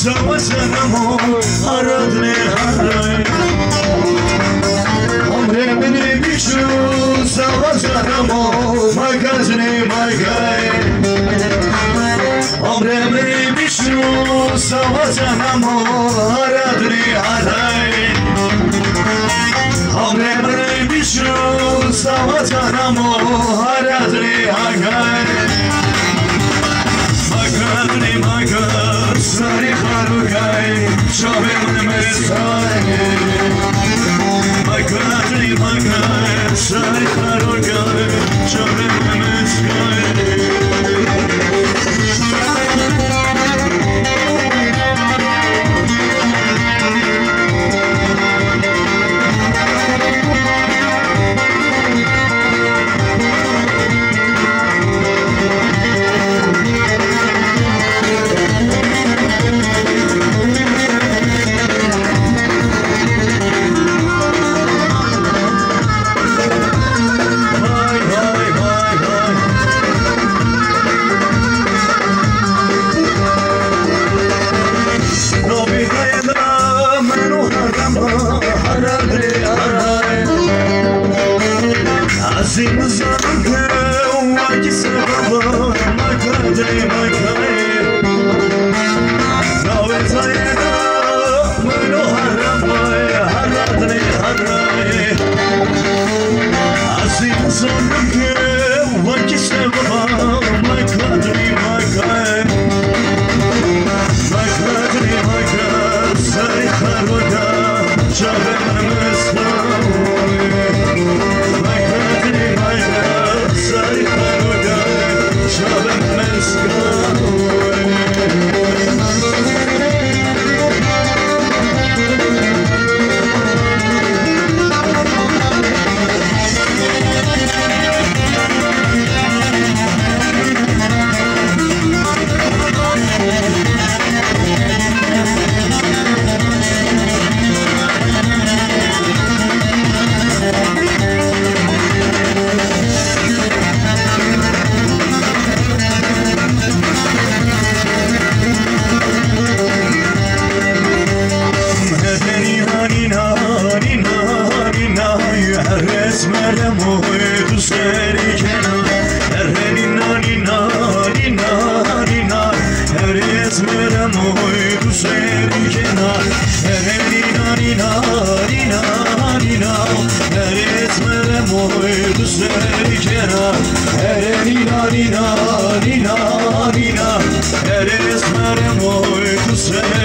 समझनमो हरदने हराय हमरे मने बिचु समझनमो मगजने मगाय हमरे मने बिचु समझनमो हरदने हराय हमरे मने बिचु समझनमो हरदने हगाय سری خروگای شبم نمیسانی مگر نیم مگر سری خروگای شبم نمیسانی Res merdem oy tu Her nina nina nina nina Res merdem oy tu Her nina nina nina nina Her nina nina nina